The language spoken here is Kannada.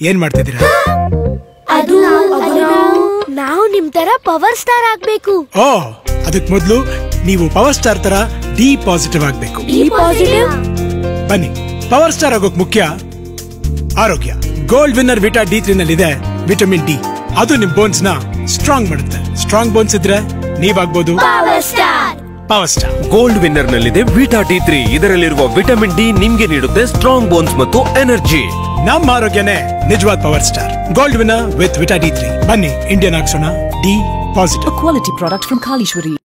ಏನ್ ಮಾಡ್ತಿದ್ದೀರಾ? ಅದು ನಾವು. ನಿಮ್ ತರ ಪವರ್ ಸ್ಟಾರ್ ಆಗ್ಬೇಕು. ಓ ಅದಕ್ ಮೊದ್ಲು ನೀವು ಪವರ್ ಸ್ಟಾರ್ ತರ ಡಿ ಪಾಸಿಟಿವ್ ಆಗ್ಬೇಕು ಬನ್ನಿ ಪವರ್ ಸ್ಟಾರ್ ಆಗೋಕ್ ಮುಖ್ಯ ಆರೋಗ್ಯ. Gold Winner Vita D three ನಲ್ಲಿ ಇದೆ ವಿಟಮಿನ್ ಡಿ ಅದು ನಿಮ್ ಬೋನ್ಸ್ನ ಸ್ಟ್ರಾಂಗ್ ಮಾಡುತ್ತೆ ಸ್ಟ್ರಾಂಗ್ ಬೋನ್ಸ್ ಇದ್ರೆ ನೀವಾಗ್ಬೋದು. Power star power star Gold Winner ನಲ್ಲಿದೆ ವಿಟಾ ಡಿ ತ್ರೀ ಇದರಲ್ಲಿರುವ ವಿಟಮಿನ್ ಡಿ ನಿಮ್ಗೆ ನೀಡುತ್ತೆ ಸ್ಟ್ರಾಂಗ್ ಬೋನ್ಸ್ ಮತ್ತು ಎನರ್ಜಿ ನಮ್ಮ ಆರೋಗ್ಯನೇ ನಿಜವಾದ power star Gold Winner with Vita D three ಬನ್ನಿ Indian ಆಕ್ಸೋಣ D positive quality product from Kalishwari.